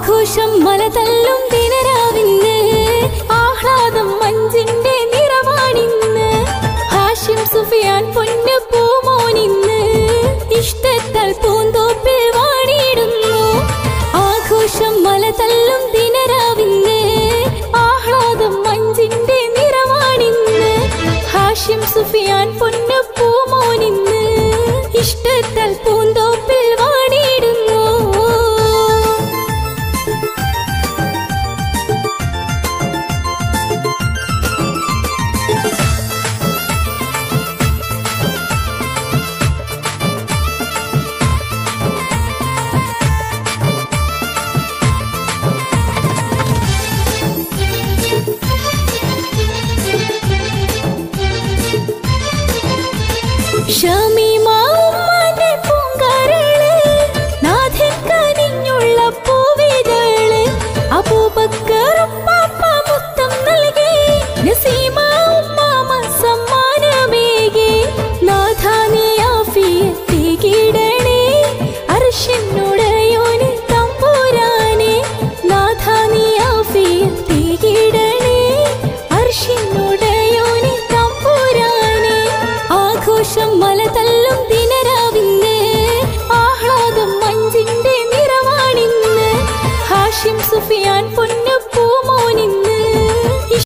ആഘോഷം മലതല്ലും ദിനരാവിന്ന്. ആഹ്ലാദം മഞ്ചിന്റെ നിറമാണിന്ന് ഹാഷിം സുഫിയാൻ പൊന്നു പൂമോനിന്ന്. ഇഷ്ടത്താൽ പൂന്തോപ്പിൽ വാണിയിടുന്നു ആഘോഷം മലതല്ലും ദിനരാവിന്ന്. ആഹ്ലാദം മഞ്ചിന്റെ നിറമാണിന്ന് ഹാഷിം സുഫിയാൻ പൊന്നു പൂമോനിന്ന്. 生命 pian pun